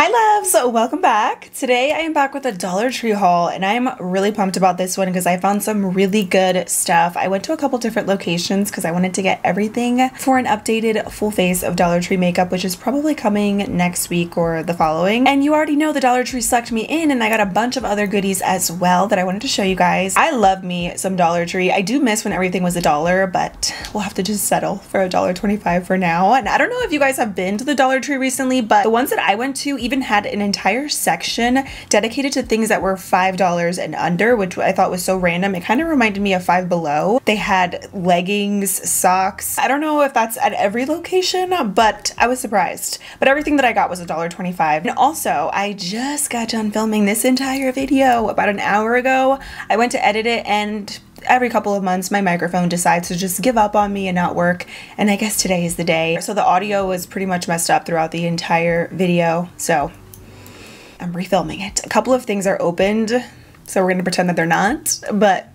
Hi loves, welcome back. Today I am back with a Dollar Tree haul and I'm really pumped about this one because I found some really good stuff. I went to a couple different locations because I wanted to get everything for an updated full face of Dollar Tree makeup which is probably coming next week or the following. And you already know the Dollar Tree sucked me in and I got a bunch of other goodies as well that I wanted to show you guys. I love me some Dollar Tree. I do miss when everything was a dollar but we'll have to just settle for a dollar twenty-five for now. And I don't know if you guys have been to the Dollar Tree recently but the ones that I went to even had an entire section dedicated to things that were $5 and under, which I thought was so random. It kind of reminded me of Five Below. They had leggings, socks. I don't know if that's at every location, but I was surprised. But everything that I got was $1.25. And also, I just got done filming this entire video about an hour ago. I went to edit it and every couple of months my microphone decides to just give up on me and not work and I guess today is the day. So the audio was pretty much messed up throughout the entire video so I'm refilming it. A couple of things are opened so we're gonna pretend that they're not but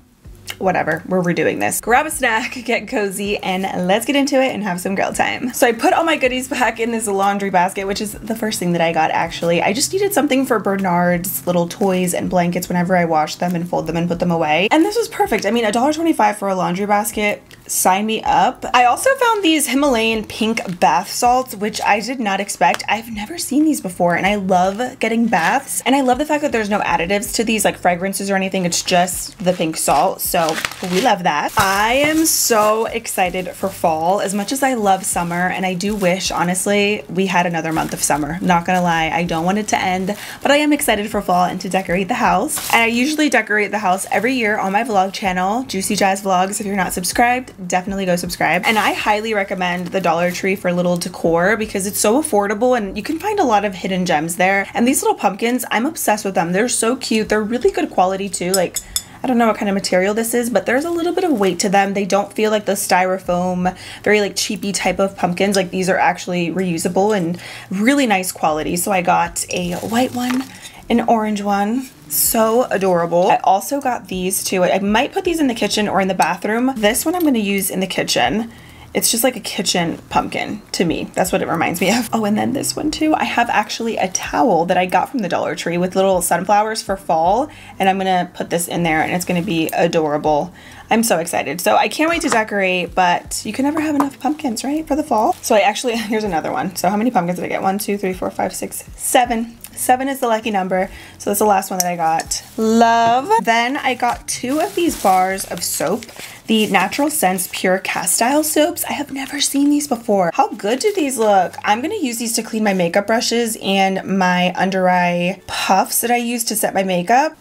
whatever, we're redoing this. Grab a snack, get cozy, and let's get into it and have some girl time. So I put all my goodies back in this laundry basket, which is the first thing that I got actually. I just needed something for Bernard's little toys and blankets whenever I wash them and fold them and put them away. And this was perfect. I mean, $1.25 for a laundry basket, sign me up. I also found these Himalayan pink bath salts, which I did not expect. I've never seen these before and I love getting baths. And I love the fact that there's no additives to these like fragrances or anything. It's just the pink salt. So we love that. I am so excited for fall as much as I love summer and I do wish honestly we had another month of summer. Not gonna lie, I don't want it to end, but I am excited for fall and to decorate the house. And I usually decorate the house every year on my vlog channel, JuicyJas Vlogs. If you're not subscribed, definitely go subscribe. And I highly recommend the Dollar Tree for little decor because it's so affordable and you can find a lot of hidden gems there. And these little pumpkins, I'm obsessed with them. They're so cute. They're really good quality too. Like I don't know what kind of material this is, but there's a little bit of weight to them. They don't feel like the styrofoam, very like cheapy type of pumpkins. Like these are actually reusable and really nice quality. So I got a white one, an orange one, so adorable. I also got these two. I might put these in the kitchen or in the bathroom. This one I'm going to use in the kitchen. It's just like a kitchen pumpkin to me. That's what it reminds me of. Oh, and then this one too. I have actually a towel that I got from the Dollar Tree with little sunflowers for fall. And I'm gonna put this in there and it's gonna be adorable. I'm so excited. So I can't wait to decorate, but you can never have enough pumpkins, right, for the fall? So I actually, here's another one. So how many pumpkins did I get? One, two, three, four, five, six, seven. Seven is the lucky number. So that's the last one that I got. Love. Then I got two of these bars of soap. The Natural Sense Pure Castile soaps. I have never seen these before. How good do these look? I'm going to use these to clean my makeup brushes and my under eye puffs that I use to set my makeup.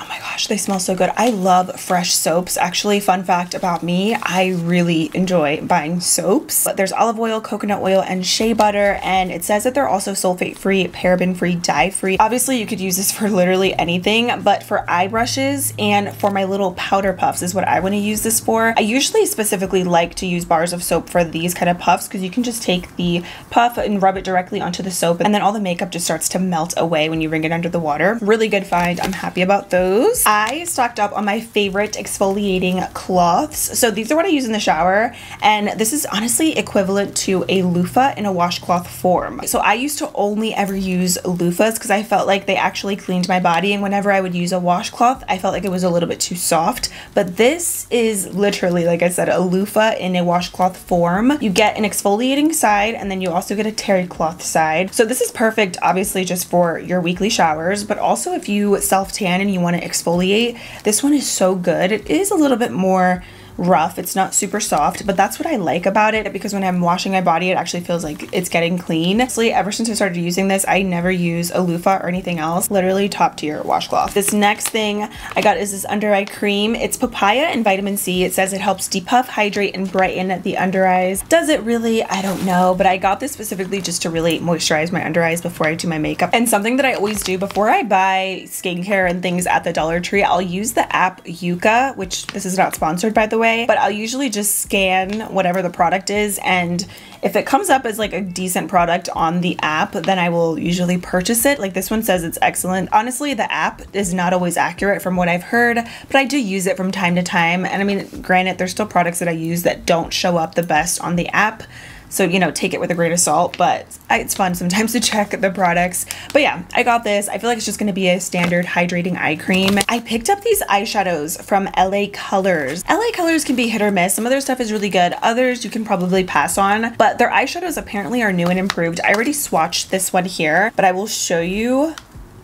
Oh my gosh, they smell so good. I love fresh soaps. Actually, fun fact about me, I really enjoy buying soaps. But there's olive oil, coconut oil, and shea butter, and it says that they're also sulfate-free, paraben-free, dye-free. Obviously, you could use this for literally anything, but for eye brushes and for my little powder puffs is what I want to use this for. I usually specifically like to use bars of soap for these kind of puffs because you can just take the puff and rub it directly onto the soap, and then all the makeup just starts to melt away when you wring it under the water. Really good find. I'm happy about those I stocked up on my favorite exfoliating cloths. So these are what I use in the shower. And this is honestly equivalent to a loofah in a washcloth form. So I used to only ever use loofahs because I felt like they actually cleaned my body. And whenever I would use a washcloth, I felt like it was a little bit too soft. But this is literally, like I said, a loofah in a washcloth form. You get an exfoliating side and then you also get a terry cloth side. So this is perfect, obviously, just for your weekly showers, but also if you self tan and you want to exfoliate. This one is so good. It is a little bit more rough. It's not super soft, but that's what I like about it because when I'm washing my body, it actually feels like it's getting clean. Honestly, ever since I started using this, I never use a loofah or anything else. Literally top tier washcloth. This next thing I got is this under eye cream. It's papaya and vitamin C. It says it helps depuff, hydrate, and brighten the under eyes. Does it really? I don't know, but I got this specifically just to really moisturize my under eyes before I do my makeup. And something that I always do before I buy skincare and things at the Dollar Tree, I'll use the app Yuka, which this is not sponsored by the way, but I'll usually just scan whatever the product is and if it comes up as like a decent product on the app, then I will usually purchase it. Like this one says it's excellent. Honestly, the app is not always accurate from what I've heard, but I do use it from time to time. And I mean, granted, there's still products that I use that don't show up the best on the app. So, you know, take it with a grain of salt, but it's fun sometimes to check the products. But yeah, I got this. I feel like it's just gonna be a standard hydrating eye cream. I picked up these eyeshadows from LA Colors. LA Colors can be hit or miss. Some of their stuff is really good. Others you can probably pass on, but their eyeshadows apparently are new and improved. I already swatched this one here, but I will show you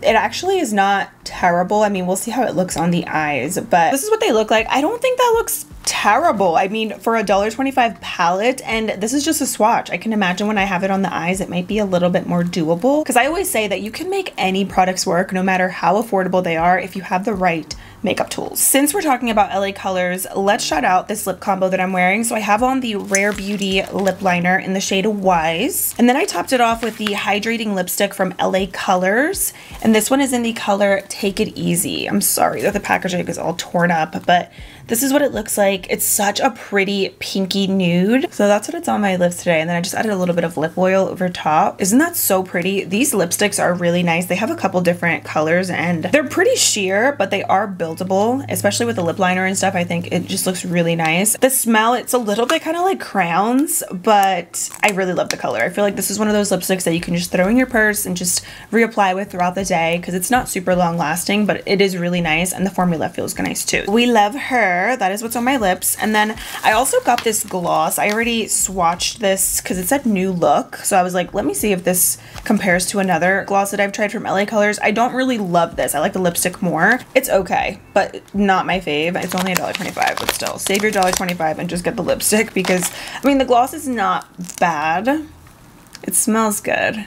it actually is not terrible. I mean, we'll see how it looks on the eyes, but this is what they look like. I don't think that looks terrible. I mean, for a $1.25 palette, and this is just a swatch. I can imagine when I have it on the eyes, it might be a little bit more doable. Because I always say that you can make any products work, no matter how affordable they are, if you have the right makeup tools. Since we're talking about LA colors, let's shout out this lip combo that I'm wearing. So I have on the Rare Beauty lip liner in the shade Wise. And then I topped it off with the hydrating lipstick from LA Colors. And this one is in the color Take It Easy. I'm sorry that the packaging is all torn up, but this is what it looks like. It's such a pretty pinky nude. So that's what it's on my lips today. And then I just added a little bit of lip oil over top. Isn't that so pretty? These lipsticks are really nice. They have a couple different colors and they're pretty sheer, but they are buildable, especially with the lip liner and stuff. I think it just looks really nice. The smell, it's a little bit kind of like crowns, but I really love the color. I feel like this is one of those lipsticks that you can just throw in your purse and just reapply with throughout the day because it's not super long lasting, but it is really nice and the formula feels nice too. We love her that is what's on my lips. And then I also got this gloss. I already swatched this because it said new look. So I was like, let me see if this compares to another gloss that I've tried from LA Colors. I don't really love this. I like the lipstick more. It's okay, but not my fave. It's only $1.25, but still, save your $1.25 and just get the lipstick because, I mean, the gloss is not bad. It smells good.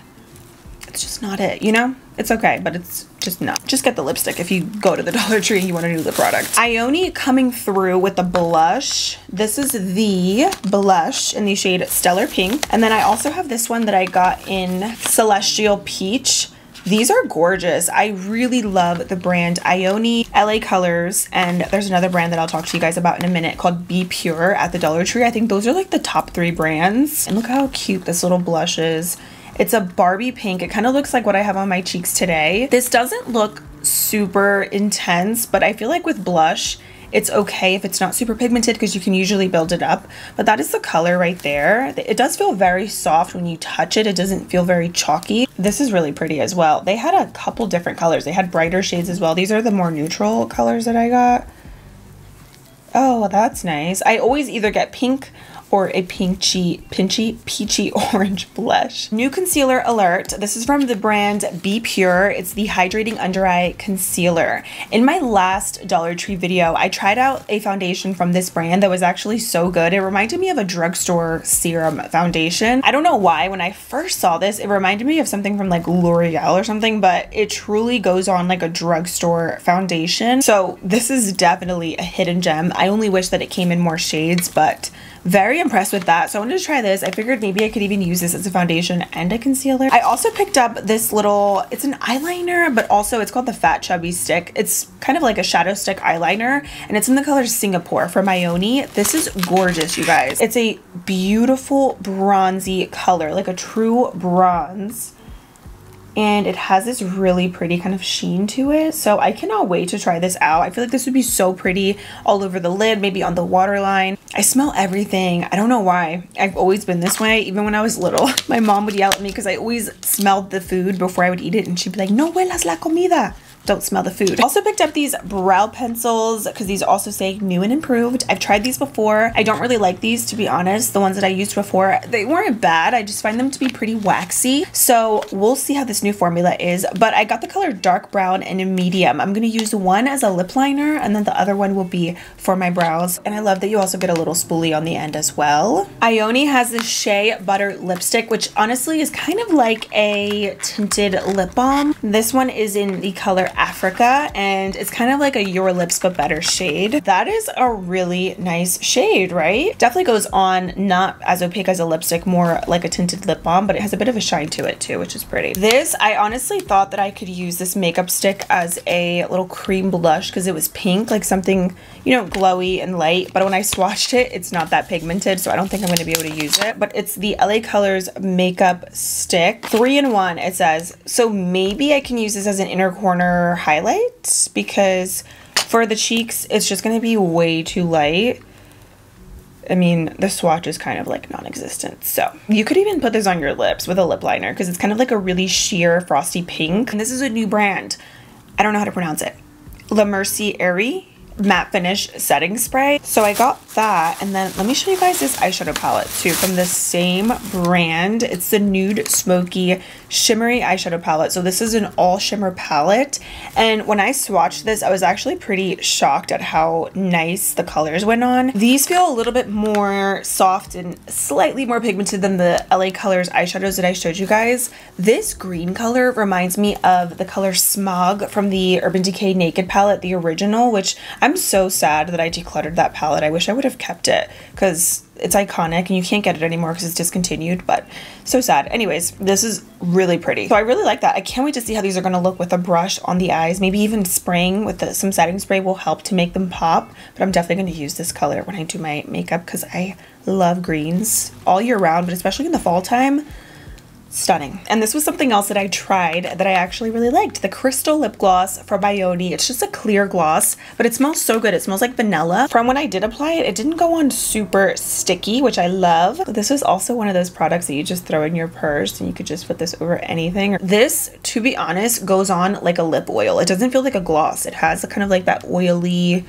It's just not it, you know? It's okay, but it's just not. Just get the lipstick if you go to the Dollar Tree and you want to do the product. Ioni coming through with the blush. This is the blush in the shade Stellar Pink. And then I also have this one that I got in Celestial Peach. These are gorgeous. I really love the brand Ioni LA Colors. And there's another brand that I'll talk to you guys about in a minute called Be Pure at the Dollar Tree. I think those are like the top three brands. And look how cute this little blush is. It's a Barbie pink. It kind of looks like what I have on my cheeks today. This doesn't look super intense, but I feel like with blush, it's okay if it's not super pigmented because you can usually build it up. But that is the color right there. It does feel very soft when you touch it. It doesn't feel very chalky. This is really pretty as well. They had a couple different colors. They had brighter shades as well. These are the more neutral colors that I got. Oh, that's nice. I always either get pink or a pinchy, pinchy, peachy orange blush. New concealer alert. This is from the brand Be Pure. It's the Hydrating Under Eye Concealer. In my last Dollar Tree video, I tried out a foundation from this brand that was actually so good. It reminded me of a drugstore serum foundation. I don't know why. When I first saw this, it reminded me of something from like L'Oreal or something, but it truly goes on like a drugstore foundation. So this is definitely a hidden gem. I only wish that it came in more shades, but very impressed with that. So I wanted to try this. I figured maybe I could even use this as a foundation and a concealer. I also picked up this little, it's an eyeliner, but also it's called the Fat Chubby Stick. It's kind of like a shadow stick eyeliner and it's in the color Singapore from Ioni. This is gorgeous, you guys. It's a beautiful bronzy color, like a true bronze and it has this really pretty kind of sheen to it. So I cannot wait to try this out. I feel like this would be so pretty all over the lid, maybe on the waterline. I smell everything. I don't know why. I've always been this way, even when I was little. My mom would yell at me because I always smelled the food before I would eat it and she'd be like, no huelas la comida don't smell the food. Also picked up these brow pencils because these also say new and improved. I've tried these before. I don't really like these to be honest. The ones that I used before, they weren't bad. I just find them to be pretty waxy. So we'll see how this new formula is. But I got the color dark brown and a medium. I'm going to use one as a lip liner and then the other one will be for my brows. And I love that you also get a little spoolie on the end as well. Ioni has this Shea Butter lipstick, which honestly is kind of like a tinted lip balm. This one is in the color Africa and it's kind of like a Your Lips But Better shade. That is a really nice shade, right? Definitely goes on not as opaque as a lipstick, more like a tinted lip balm, but it has a bit of a shine to it too, which is pretty. This, I honestly thought that I could use this makeup stick as a little cream blush because it was pink, like something, you know, glowy and light. But when I swatched it, it's not that pigmented, so I don't think I'm going to be able to use it. But it's the LA Colors makeup stick. Three in one, it says. So maybe I can use this as an inner corner highlights because for the cheeks, it's just going to be way too light. I mean, the swatch is kind of like non-existent. So you could even put this on your lips with a lip liner because it's kind of like a really sheer frosty pink. And this is a new brand. I don't know how to pronounce it. La Mercie Airy matte finish setting spray. So I got that and then let me show you guys this eyeshadow palette too from the same brand. It's the Nude Smoky Shimmery Eyeshadow Palette. So this is an all shimmer palette and when I swatched this I was actually pretty shocked at how nice the colors went on. These feel a little bit more soft and slightly more pigmented than the LA Colors eyeshadows that I showed you guys. This green color reminds me of the color Smog from the Urban Decay Naked palette, the original, which I I'm so sad that I decluttered that palette. I wish I would have kept it because it's iconic and you can't get it anymore because it's discontinued, but so sad. Anyways, this is really pretty. So I really like that. I can't wait to see how these are going to look with a brush on the eyes. Maybe even spraying with the, some setting spray will help to make them pop, but I'm definitely going to use this color when I do my makeup because I love greens all year round, but especially in the fall time stunning. And this was something else that I tried that I actually really liked. The Crystal Lip Gloss from Ioni. It's just a clear gloss, but it smells so good. It smells like vanilla. From when I did apply it, it didn't go on super sticky, which I love. But this is also one of those products that you just throw in your purse and you could just put this over anything. This, to be honest, goes on like a lip oil. It doesn't feel like a gloss. It has a kind of like that oily,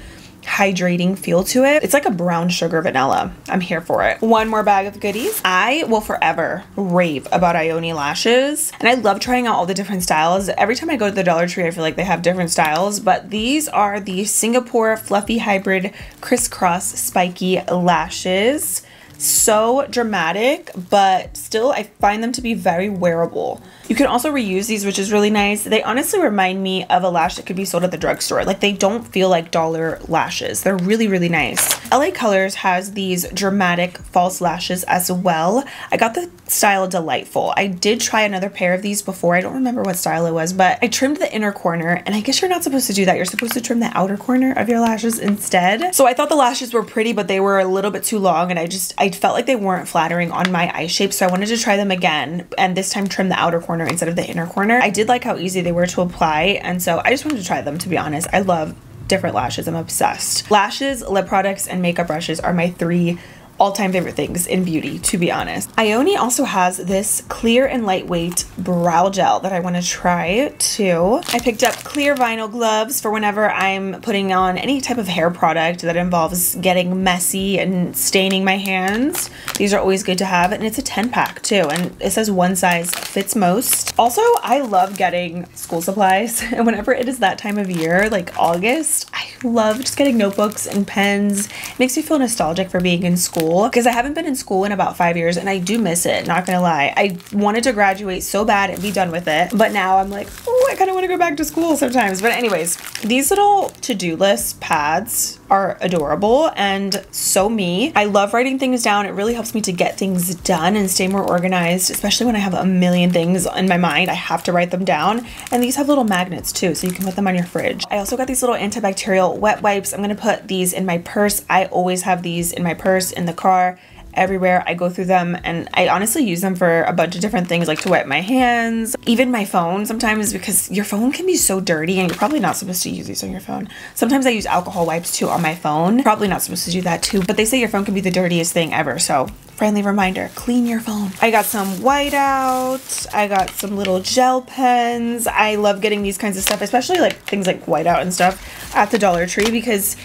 hydrating feel to it. It's like a brown sugar vanilla. I'm here for it. One more bag of goodies. I will forever rave about Ioni lashes and I love trying out all the different styles. Every time I go to the Dollar Tree, I feel like they have different styles, but these are the Singapore Fluffy Hybrid Crisscross Spiky Lashes so dramatic, but still I find them to be very wearable. You can also reuse these, which is really nice. They honestly remind me of a lash that could be sold at the drugstore. Like they don't feel like dollar lashes. They're really, really nice. LA Colors has these dramatic false lashes as well. I got the style Delightful. I did try another pair of these before. I don't remember what style it was, but I trimmed the inner corner and I guess you're not supposed to do that. You're supposed to trim the outer corner of your lashes instead. So I thought the lashes were pretty, but they were a little bit too long and I just, I felt like they weren't flattering on my eye shape. So I wanted to try them again and this time trim the outer corner instead of the inner corner. I did like how easy they were to apply. And so I just wanted to try them to be honest. I love different lashes. I'm obsessed. Lashes, lip products, and makeup brushes are my three all-time favorite things in beauty, to be honest. Ioni also has this clear and lightweight brow gel that I want to try too. I picked up clear vinyl gloves for whenever I'm putting on any type of hair product that involves getting messy and staining my hands. These are always good to have and it's a 10 pack too and it says one size fits most. Also, I love getting school supplies and whenever it is that time of year, like August, I love just getting notebooks and pens. It makes me feel nostalgic for being in school school because I haven't been in school in about five years and I do miss it, not gonna lie. I wanted to graduate so bad and be done with it, but now I'm like, oh, I kind of want to go back to school sometimes. But anyways, these little to-do list pads are adorable and so me. I love writing things down. It really helps me to get things done and stay more organized, especially when I have a million things in my mind. I have to write them down. And these have little magnets too, so you can put them on your fridge. I also got these little antibacterial wet wipes. I'm gonna put these in my purse. I always have these in my purse in the car everywhere. I go through them and I honestly use them for a bunch of different things like to wipe my hands, even my phone sometimes because your phone can be so dirty and you're probably not supposed to use these on your phone. Sometimes I use alcohol wipes too on my phone. Probably not supposed to do that too, but they say your phone can be the dirtiest thing ever. So friendly reminder, clean your phone. I got some whiteout. I got some little gel pens. I love getting these kinds of stuff, especially like things like whiteout and stuff at the Dollar Tree because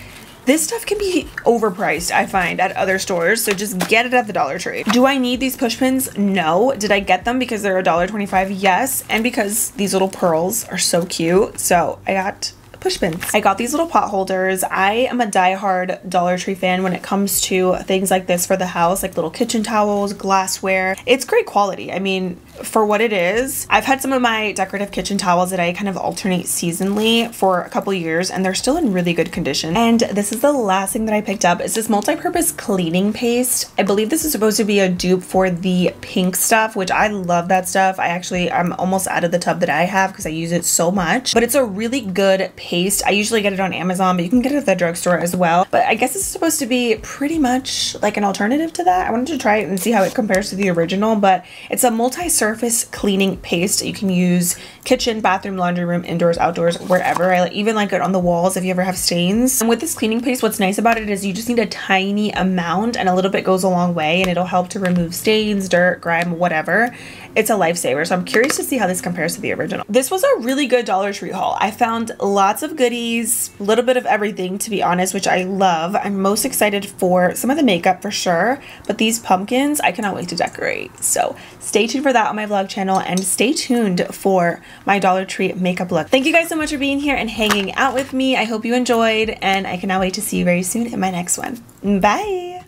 this stuff can be overpriced, I find, at other stores, so just get it at the Dollar Tree. Do I need these push pins? No. Did I get them because they're $1.25? Yes. And because these little pearls are so cute, so I got push pins. I got these little pot holders. I am a die-hard Dollar Tree fan when it comes to things like this for the house, like little kitchen towels, glassware. It's great quality. I mean, for what it is, I've had some of my decorative kitchen towels that I kind of alternate seasonally for a couple years and they're still in really good condition. And this is the last thing that I picked up is this multi-purpose cleaning paste. I believe this is supposed to be a dupe for the pink stuff, which I love that stuff. I actually, I'm almost out of the tub that I have because I use it so much, but it's a really good paste. I usually get it on Amazon, but you can get it at the drugstore as well. But I guess it's supposed to be pretty much like an alternative to that. I wanted to try it and see how it compares to the original, but it's a multi surface cleaning paste. You can use kitchen, bathroom, laundry room, indoors, outdoors, wherever. I even like it on the walls if you ever have stains. And with this cleaning paste, what's nice about it is you just need a tiny amount and a little bit goes a long way and it'll help to remove stains, dirt, grime, whatever. It's a lifesaver. So I'm curious to see how this compares to the original. This was a really good Dollar Tree haul. I found lots of goodies, a little bit of everything to be honest, which I love. I'm most excited for some of the makeup for sure, but these pumpkins, I cannot wait to decorate. So stay tuned for that my vlog channel and stay tuned for my Dollar Tree makeup look. Thank you guys so much for being here and hanging out with me. I hope you enjoyed and I cannot wait to see you very soon in my next one. Bye!